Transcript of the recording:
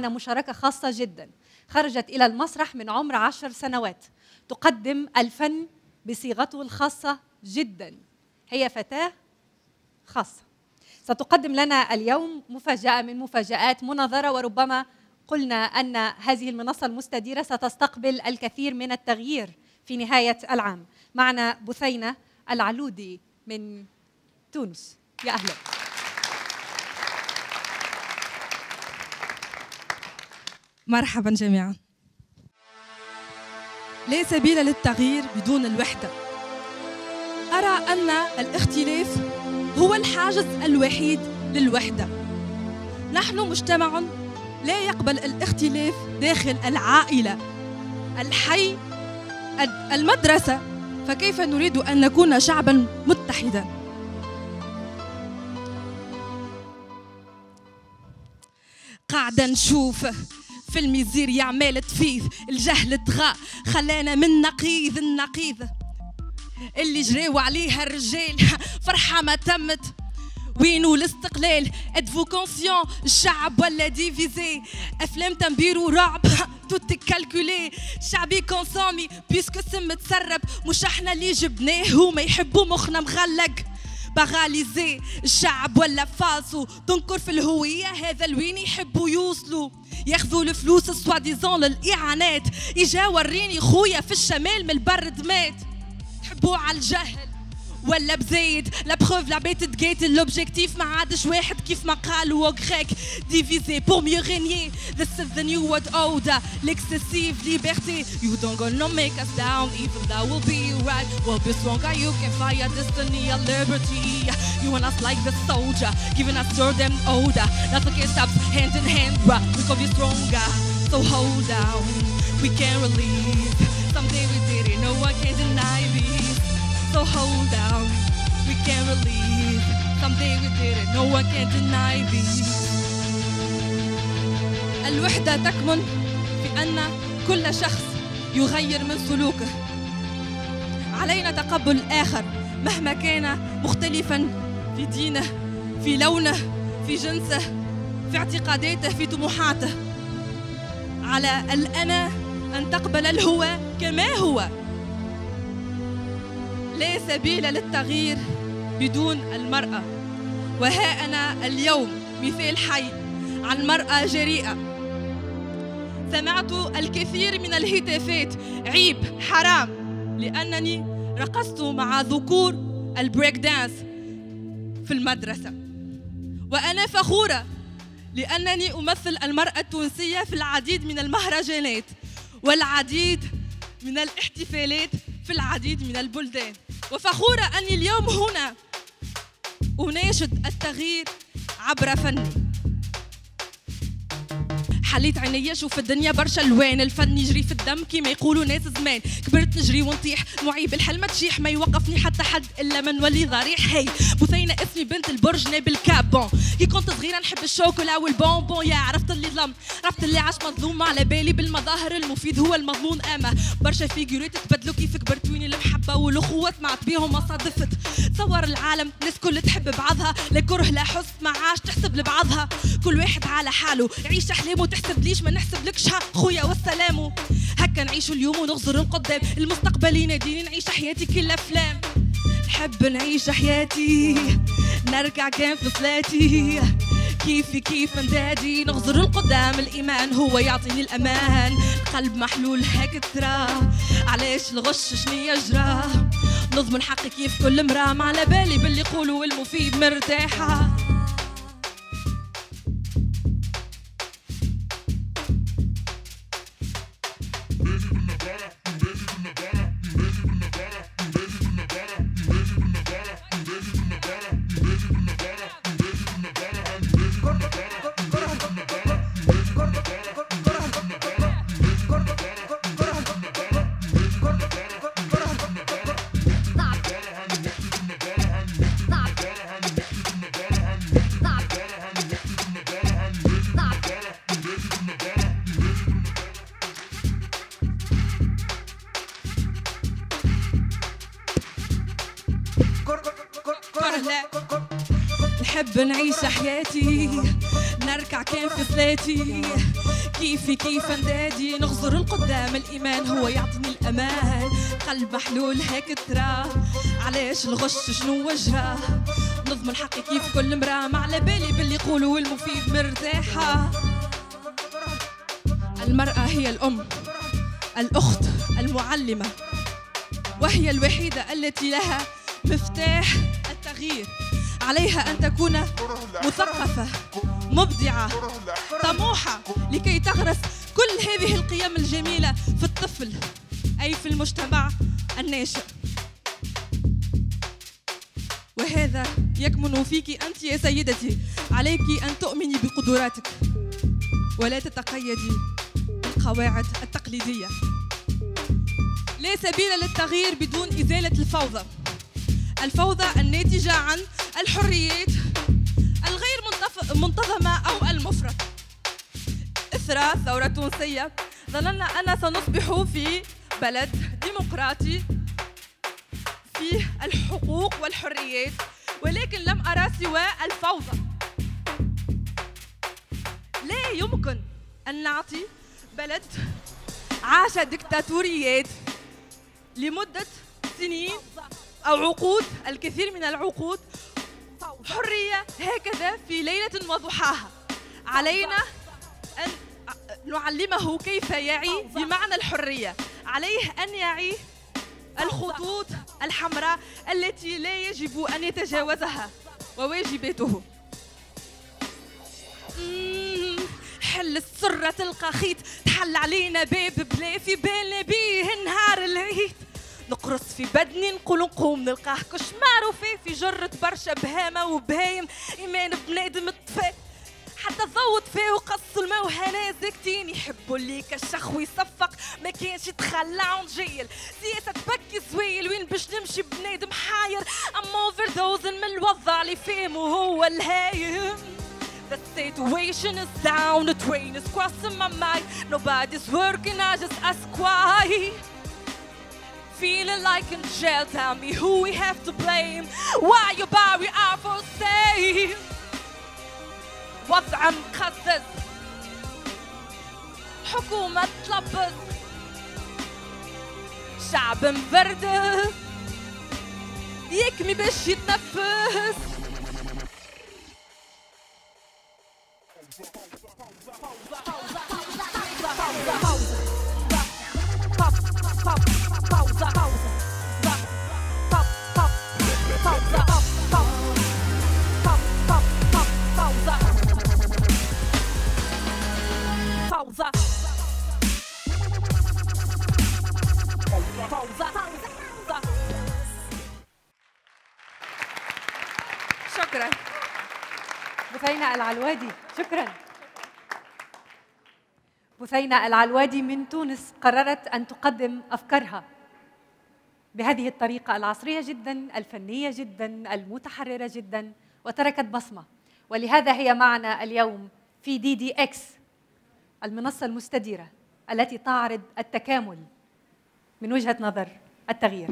معنا مشاركة خاصة جدا خرجت إلى المسرح من عمر عشر سنوات. تقدم الفن بصيغته الخاصة جدا. هي فتاة خاصة. ستقدم لنا اليوم مفاجأة من مفاجآت مناظرة وربما قلنا أن هذه المنصة المستديرة ستستقبل الكثير من التغيير في نهاية العام. معنا بثينة العلودي من تونس. يا أهلا. مرحبا جميعا. لا سبيل للتغيير بدون الوحدة. أرى أن الاختلاف هو الحاجز الوحيد للوحدة. نحن مجتمع لا يقبل الاختلاف داخل العائلة. الحي المدرسة فكيف نريد أن نكون شعبا متحدا؟ قاعدة نشوف. في الميزير يعمل تفيذ الجهل طغى خلانا من نقيض النقيض اللي جراو عليها الرجال فرحة ما تمت. وينو الاستقلال؟ ادفو كونسيون الشعب ولا ديفيزي. أفلام تنبير ورعب توت كالكولي شعبي كونسومي بيسكو سم تسرب. مش إحنا اللي جبناه هما يحبوا مخنا مغلق. بغاليزي الشعب ولا فاسو. تنكر في الهوية هذا الوين يحبوا يوصلوا. ياخذوا الفلوس السوا ديزون للإعانات. إجا وريني خويا في الشمال من البرد مات تحبوا على الجهل. ولا بزايد لا بروف لعبات تقيت لوبجيكتيف ما عادش واحد كيف ما قالوا غريك ديفيزي بور ميو رينيي This is the new world order l'excessive liberté You don't gonna make us down even that will be right We'll be stronger you can fight our destiny our liberty You want us like the soldier giving us your damn order Nothing can stop hand in hand right we gonna be stronger So hold down we can't release Someday we did it no one can deny this So hold down, we can't release. Someday we did it, no one can deny this. الوحدة تكمن في أن كل شخص يغير من سلوكه. علينا تقبل الآخر مهما كان مختلفا في دينه، في لونه، في جنسه، في اعتقاداته، في طموحاته. على الأنا أن تقبل الهو كما هو لا سبيل للتغيير بدون المرأة. وها أنا اليوم مثال حي عن مرأة جريئة. سمعت الكثير من الهتافات عيب حرام. لأنني رقصت مع ذكور البريك دانس في المدرسة. وأنا فخورة لأنني أمثل المرأة التونسية في العديد من المهرجانات والعديد من الاحتفالات في العديد من البلدان. وفخورة أني اليوم هنا. أناشد التغيير عبر فني. حليت عينيا شوف الدنيا برشا الوان الفن يجري في الدم كيما يقولوا ناس زمان. كبرت نجري ونطيح معيب الحلمة تشيح ما يوقفني حتى حد إلا من ولي ضريح. هي بثينة اسمي بنت البرج نابل كابون. كي كنت صغيرة نحب الشوكولا والبونبون يا عرفت اللي ظلم. عرفت اللي عاش مظلوم على بالي بالمظاهر المفيد هو المظلوم أما برشا فيجوريت تبدلوا كيف كبرت ويني المحبة والأخوة سمعت بيهم ما صادفت. تصور العالم الناس كل تحب بعضها. لا كره لا حس ما عاش تحسب لبعضها. كل واحد على حاله عيش أحلامه تحسب ليش ما نحسب لكش خويا والسلام. هكا نعيش اليوم ونغزر القدام المستقبل يناديني نعيش حياتي كل افلام نحب نعيش حياتي نرجع كان في صلاتي. كيفي كيف ندادي نغزر القدام. الإيمان هو يعطيني الأمان. قلب محلول هيك ترى علاش الغش شنو يجرى؟ نضمن حقي كيف كل مرأة ما على بالي باللي يقولوا المفيد better. مرتاحة نحب نعيش حياتي. نركع كان في صلاتي. كيفي كيف اندادي. نغزر القدام. الإيمان هو يعطيني الأمان. قلب محلول هيك تراه علاش الغش شنو وجهه؟ نضمن حقي كيف كل مراه ما على بالي باللي يقولوا المفيد مرتاحة. المرأة هي الأم الأخت المعلمة وهي الوحيدة التي لها مفتاح التغيير. عليها أن تكون مثقفة مبدعة طموحة لكي تغرس كل هذه القيم الجميلة في الطفل أي في المجتمع الناشئ. وهذا يكمن فيك أنت يا سيدتي. عليك أن تؤمني بقدراتك. ولا تتقيدي بالقواعد التقليدية. لا سبيل للتغيير بدون إزالة الفوضى. الفوضى الناتجة عن الحريات الغير منتظمة أو المفرطه إثر ثورة تونسية. ظننا أن سنصبح في بلد ديمقراطي فيه الحقوق والحريات ولكن لم أرى سوى الفوضى. لا يمكن أن نعطي بلد عاش دكتاتوريات لمدة سنين أو عقود الكثير من العقود حرية هكذا في ليلة وضحاها. علينا أن نعلمه كيف يعي بمعنى الحرية. عليه أن يعي الخطوط الحمراء التي لا يجب أن يتجاوزها وواجباته حل السرة تلقى خيط. تحل علينا باب بلا في بالنا بيه نهار العيد. نقرص في بدني نقول نقوم نلقاه كشمار وفي في جرة برشا بهامة وبهايم. إيمان بنادم طفى حتى ضوت فيه وقص الماء وهنا زاكتين يحبوا اللي كالشخ ويصفق ما كانش يتخلى ونجيل سياسة تبكي زويل وين باش نمشي بنادم حاير. ام اوفر دوزن من الوضع اللي فيه وهو الهايم. The situation is down, the train is crossing my mind. Nobody's working, I just ask why. Feeling like in jail, tell me who we have to blame. Why you bury our for sale? وضع مقزز حكومة تلبس شعب مبرد يكمي باش يتنفس شكرا. بثينة العلوادي شكرا. بثينة العلوادي من تونس قررت أن تقدم أفكارها بهذه الطريقة العصرية جدا الفنية جدا المتحررة جدا وتركت بصمة. ولهذا هي معنا اليوم في دي دي إكس المنصة المستديرة التي تعرض التكامل من وجهة نظر التغيير.